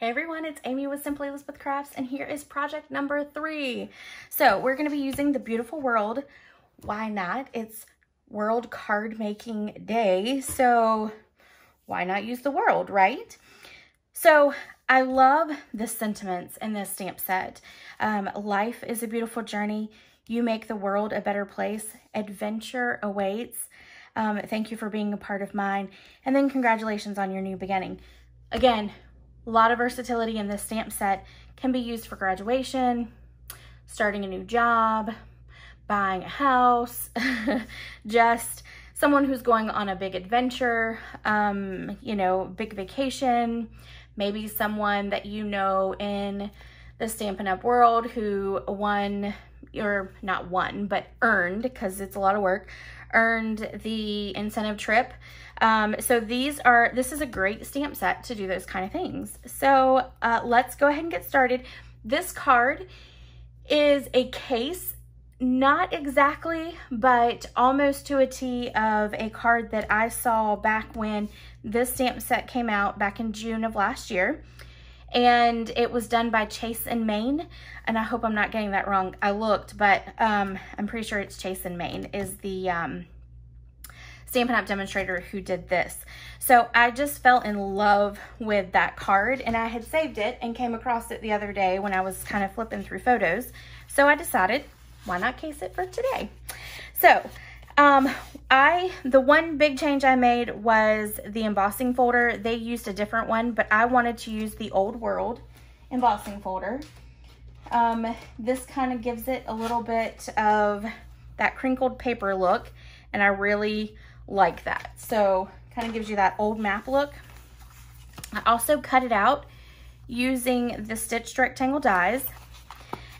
Hey everyone, it's Amy with Simply Elizabeth Crafts and here is project number three. So we're gonna be using the Beautiful World. Why not? It's World Card Making Day, so why not use the world, right? So I love the sentiments in this stamp set. Um, life is a beautiful journey. You make the world a better place. Adventure awaits. Um, thank you for being a part of mine. And then congratulations on your new beginning. Again, a lot of versatility in this stamp set can be used for graduation, starting a new job, buying a house, just someone who's going on a big adventure, um, you know, big vacation, maybe someone that you know in the Stampin' Up! world who won, or not won, but earned, because it's a lot of work, earned the incentive trip. Um, so these are, this is a great stamp set to do those kind of things. So uh, let's go ahead and get started. This card is a case, not exactly, but almost to a T of a card that I saw back when this stamp set came out back in June of last year and it was done by Chase and Maine. And I hope I'm not getting that wrong. I looked, but um, I'm pretty sure it's Chase and Maine is the um, Stampin' Up! demonstrator who did this. So I just fell in love with that card and I had saved it and came across it the other day when I was kind of flipping through photos. So I decided, why not case it for today? So um, I, the one big change I made was the embossing folder. They used a different one, but I wanted to use the Old World embossing folder. Um, this kind of gives it a little bit of that crinkled paper look, and I really like that. So kind of gives you that old map look. I also cut it out using the stitched rectangle dies.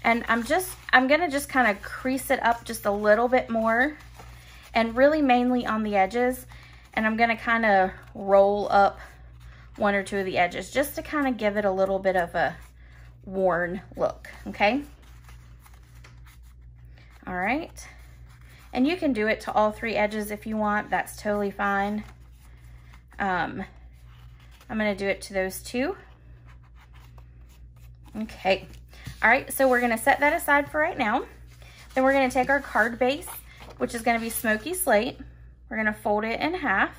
And I'm just, I'm going to just kind of crease it up just a little bit more and really mainly on the edges. And I'm gonna kind of roll up one or two of the edges just to kind of give it a little bit of a worn look, okay? All right. And you can do it to all three edges if you want. That's totally fine. Um, I'm going to do it to those two. Okay. All right, so we're going to set that aside for right now. Then we're going to take our card base which is going to be smoky slate. We're going to fold it in half.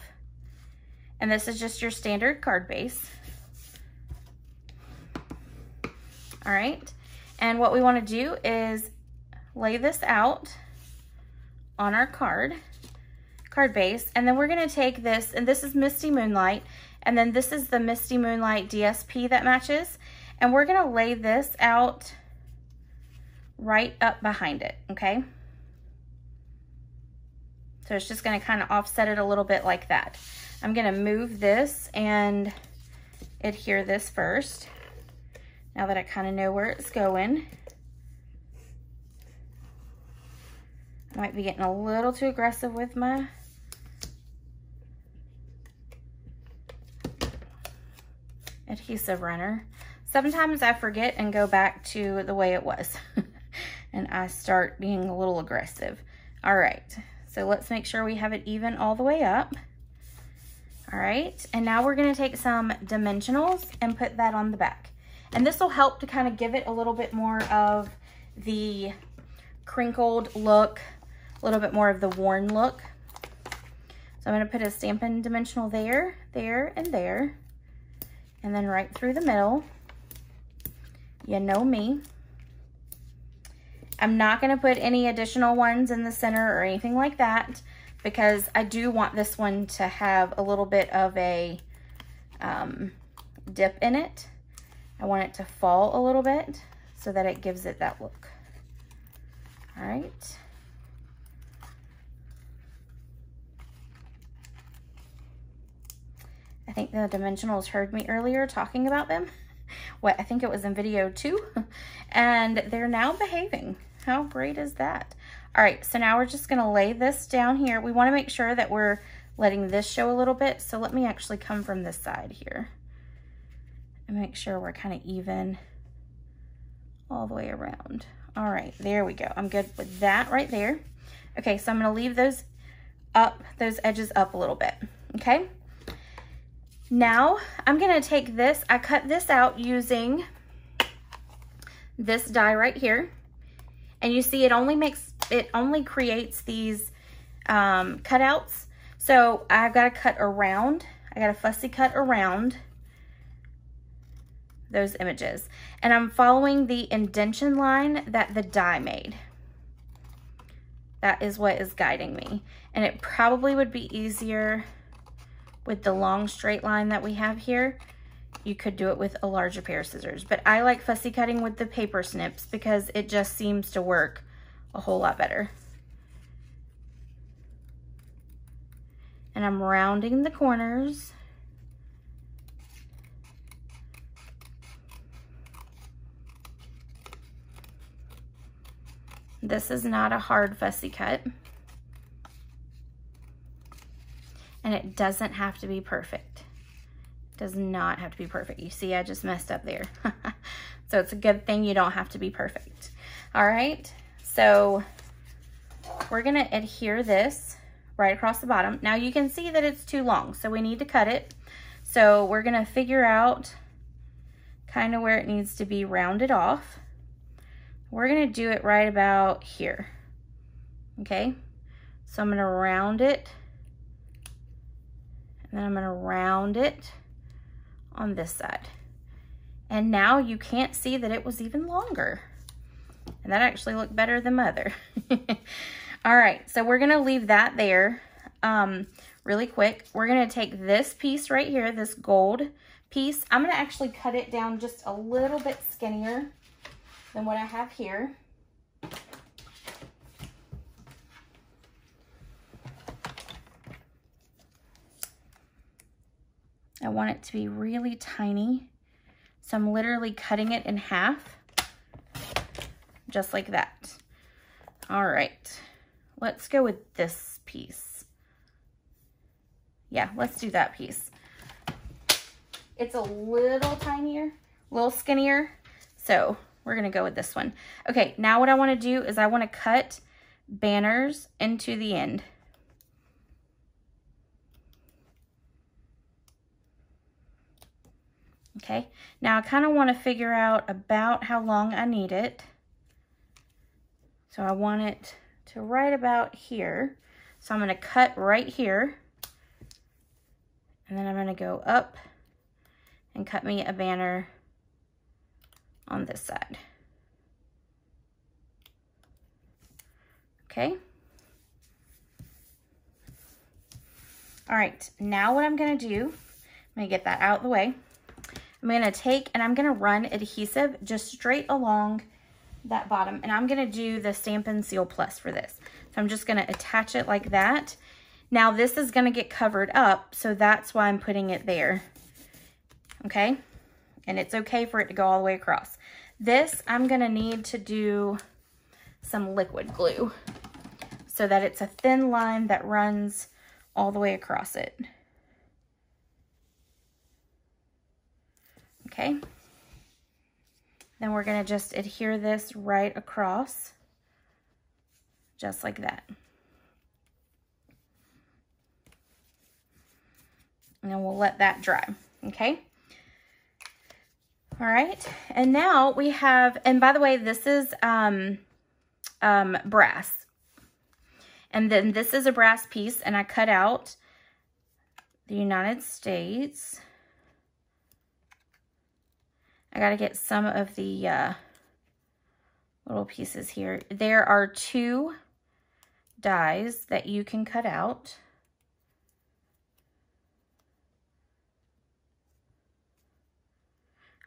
And this is just your standard card base. All right. And what we want to do is lay this out on our card, card base. And then we're going to take this, and this is Misty Moonlight. And then this is the Misty Moonlight DSP that matches. And we're going to lay this out right up behind it, okay? So it's just gonna kind of offset it a little bit like that. I'm gonna move this and adhere this first. Now that I kind of know where it's going. I might be getting a little too aggressive with my adhesive runner. Sometimes I forget and go back to the way it was. and I start being a little aggressive. All right, so let's make sure we have it even all the way up. All right, and now we're gonna take some dimensionals and put that on the back. And this will help to kind of give it a little bit more of the crinkled look, a little bit more of the worn look. So I'm gonna put a Stampin' Dimensional there, there, and there. And then right through the middle. You know me. I'm not going to put any additional ones in the center or anything like that because I do want this one to have a little bit of a um, dip in it. I want it to fall a little bit so that it gives it that look. All right. I think the dimensionals heard me earlier talking about them. What I think it was in video two. And they're now behaving. How great is that? All right, so now we're just gonna lay this down here. We wanna make sure that we're letting this show a little bit. So let me actually come from this side here and make sure we're kind of even all the way around. All right, there we go. I'm good with that right there. Okay, so I'm gonna leave those up, those edges up a little bit, okay? Now I'm gonna take this, I cut this out using this die right here. And you see it only makes, it only creates these um, cutouts. So I've got to cut around, I got a fussy cut around those images. And I'm following the indentation line that the die made. That is what is guiding me. And it probably would be easier with the long straight line that we have here. You could do it with a larger pair of scissors. But I like fussy cutting with the paper snips because it just seems to work a whole lot better. And I'm rounding the corners. This is not a hard fussy cut. And it doesn't have to be perfect. Does not have to be perfect. You see, I just messed up there. so it's a good thing you don't have to be perfect. All right, so we're gonna adhere this right across the bottom. Now you can see that it's too long, so we need to cut it. So we're gonna figure out kind of where it needs to be rounded off. We're gonna do it right about here, okay? So I'm gonna round it, and then I'm gonna round it on this side. And now you can't see that it was even longer. And that actually looked better than mother. All right, so we're gonna leave that there um, really quick. We're gonna take this piece right here, this gold piece. I'm gonna actually cut it down just a little bit skinnier than what I have here. I want it to be really tiny. So I'm literally cutting it in half, just like that. All right, let's go with this piece. Yeah, let's do that piece. It's a little tinier, a little skinnier. So we're gonna go with this one. Okay, now what I wanna do is I wanna cut banners into the end. Okay, now I kind of want to figure out about how long I need it. So I want it to right about here. So I'm going to cut right here. And then I'm going to go up and cut me a banner on this side. Okay. All right, now what I'm gonna do, I'm gonna get that out of the way. I'm gonna take and I'm gonna run adhesive just straight along that bottom and I'm gonna do the Stampin' Seal Plus for this. So I'm just gonna attach it like that. Now this is gonna get covered up, so that's why I'm putting it there, okay? And it's okay for it to go all the way across. This, I'm gonna need to do some liquid glue so that it's a thin line that runs all the way across it. Okay. Then we're gonna just adhere this right across, just like that. And then we'll let that dry, okay? All right, and now we have, and by the way, this is um, um, brass. And then this is a brass piece, and I cut out the United States. I got to get some of the uh, little pieces here. There are two dies that you can cut out.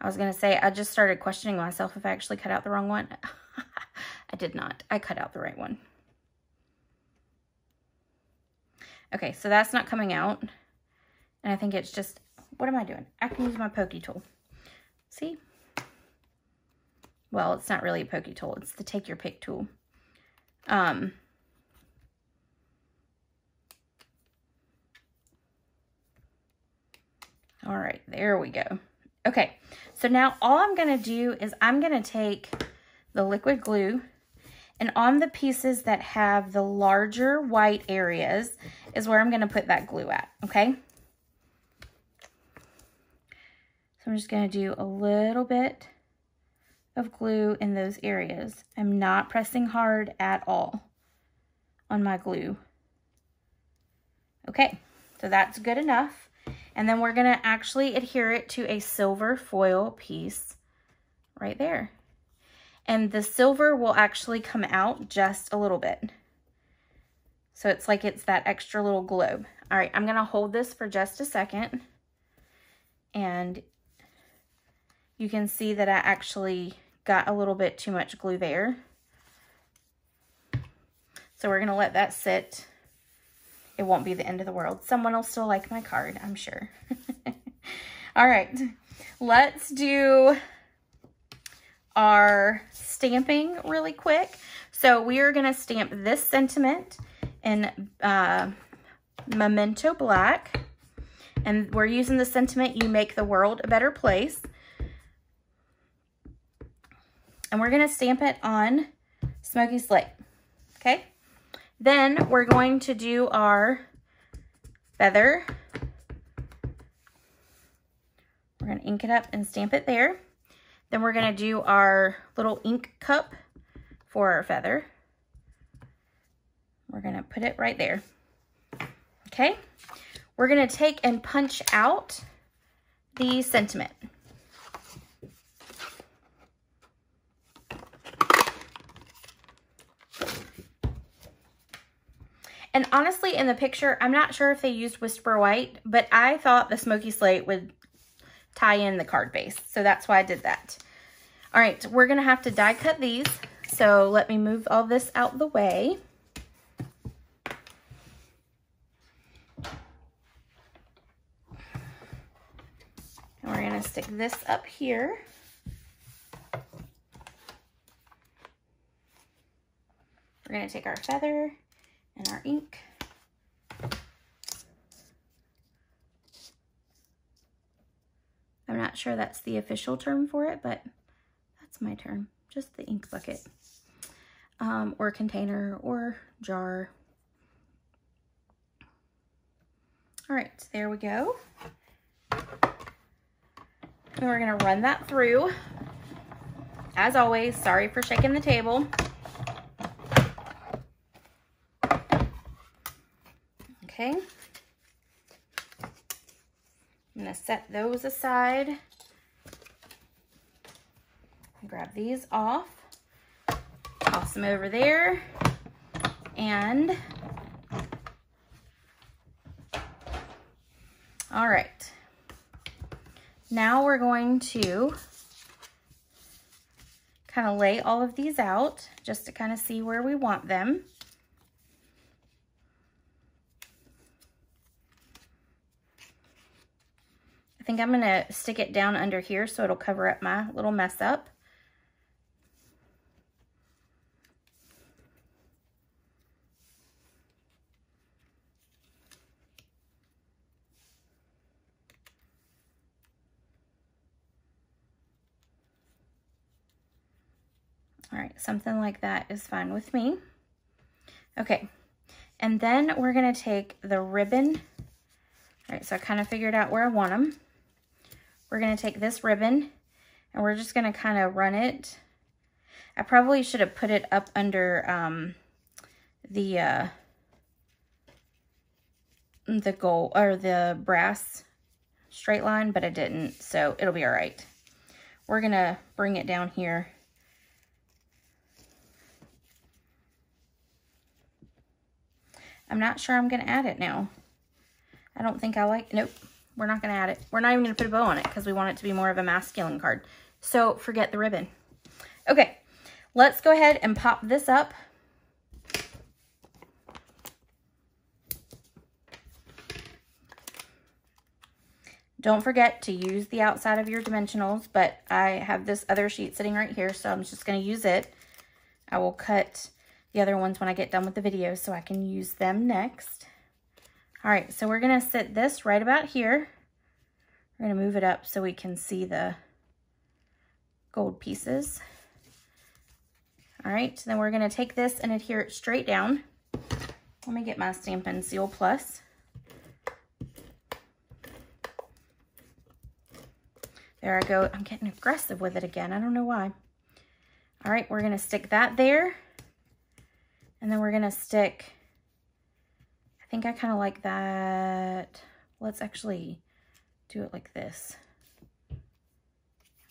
I was going to say, I just started questioning myself if I actually cut out the wrong one. I did not. I cut out the right one. Okay, so that's not coming out. And I think it's just, what am I doing? I can use my pokey tool. See? Well, it's not really a pokey tool. It's the take your pick tool. Um, all right, there we go. Okay, so now all I'm going to do is I'm going to take the liquid glue and on the pieces that have the larger white areas is where I'm going to put that glue at, okay? So I'm just going to do a little bit of glue in those areas. I'm not pressing hard at all on my glue. Okay, so that's good enough. And then we're gonna actually adhere it to a silver foil piece right there. And the silver will actually come out just a little bit. So it's like it's that extra little globe. All right, I'm gonna hold this for just a second. And you can see that I actually got a little bit too much glue there. So we're gonna let that sit. It won't be the end of the world. Someone will still like my card, I'm sure. All right, let's do our stamping really quick. So we are gonna stamp this sentiment in uh, Memento Black. And we're using the sentiment, you make the world a better place. And we're gonna stamp it on Smoky Slate, okay? Then we're going to do our feather. We're to ink it up and stamp it there. Then we're to do our little ink cup for our feather. We're to put it right there. Okay. We're to take and punch out the sentiment. And honestly, in the picture, I'm not sure if they used Whisper White, but I thought the Smoky Slate would tie in the card base. So that's why I did that. All right, we're to have to die cut these. So let me move all this out the way. And we're to stick this up here. We're to take our feather and our ink. I'm not sure that's the official term for it, but that's my term, just the ink bucket um, or container or jar. All right, there we go. And we're gonna run that through. As always, sorry for shaking the table. Okay. I'm going to set those aside. Grab these off. Toss them over there. And all right. Now we're going to kind of lay all of these out just to kind of see where we want them. Think I'm going to stick it down under here so it'll cover up my little mess up. All right, something like that is fine with me. Okay, and then we're gonna take the ribbon. All right, so I kind of figured out where I want them. We're going to take this ribbon and we're just going to kind of run it. I probably should have put it up under um, the uh, the gold or the brass straight line, but I didn't, so it'll be all right. We're going to bring it down here. I'm not sure I'm going to add it now. I don't think I like, nope. We're not going to add it. We're not even going to put a bow on it because we want it to be more of a masculine card. So forget the ribbon. Okay, let's go ahead and pop this up. Don't forget to use the outside of your dimensionals, but I have this other sheet sitting right here, so I'm just going to use it. I will cut the other ones when I get done with the video so I can use them next. All right, so we're gonna sit this right about here. We're gonna move it up so we can see the gold pieces. All right, so then we're gonna take this and adhere it straight down. Let me get my Stampin' Seal Plus. There I go. I'm getting aggressive with it again. I don't know why. All right, we're gonna stick that there. And then we're gonna stick, think I kind of like that. Let's actually do it like this.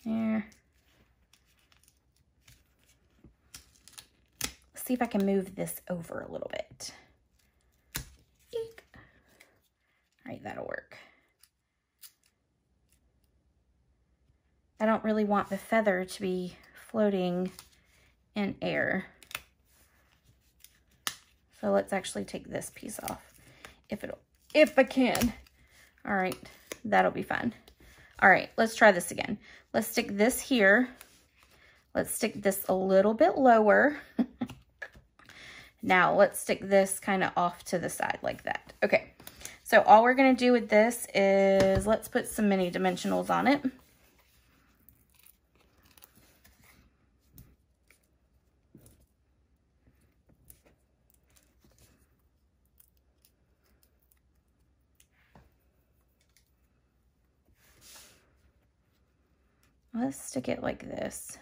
There. Let's see if I can move this over a little bit. Eek. All right, that'll work. I don't really want the feather to be floating in air. So let's actually take this piece off if it'll, if I can. All right, that'll be fine. All right, let's try this again. Let's stick this here. Let's stick this a little bit lower. now let's stick this kind of off to the side like that. Okay, so all we're gonna do with this is let's put some mini dimensionals on it. Let's stick it like this.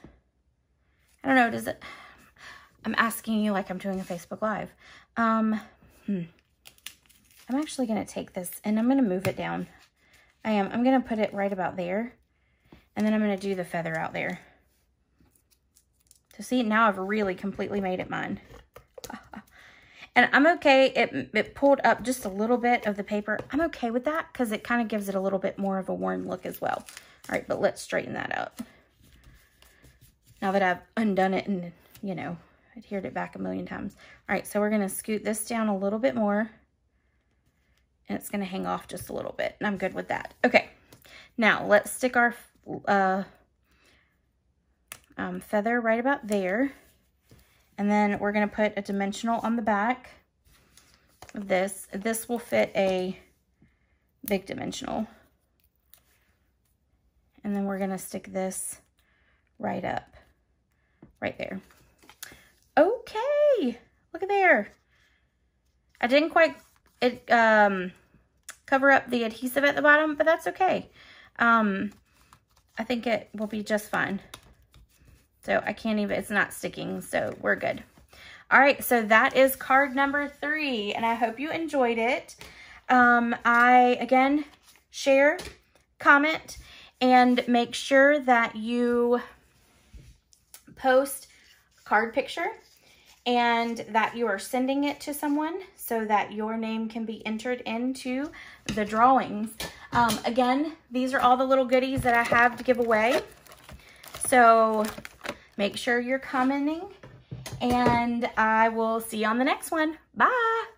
I don't know, does it, I'm asking you like I'm doing a Facebook Live. Um, hmm. I'm actually going to take this and I'm going to move it down. I am. I'm going to put it right about there. And then I'm going to do the feather out there. So see, now I've really completely made it mine. and I'm okay. It, it pulled up just a little bit of the paper. I'm okay with that because it kind of gives it a little bit more of a worn look as well. All right, but let's straighten that out. Now that I've undone it and, you know, adhered it back a million times. All right, so we're going to scoot this down a little bit more. And it's going to hang off just a little bit. And I'm good with that. Okay, now let's stick our uh, um, feather right about there. And then we're going to put a dimensional on the back of this. This will fit a big dimensional. And then we're to stick this right up, right there. Okay, look at there. I didn't quite it um, cover up the adhesive at the bottom, but that's okay. Um, I think it will be just fine. So I can't even, it's not sticking, so we're good. All right, so that is card number three, and I hope you enjoyed it. Um, I, again, share, comment, and make sure that you post card picture and that you are sending it to someone so that your name can be entered into the drawings. Um, again, these are all the little goodies that I have to give away. So make sure you're commenting and I will see you on the next one. Bye.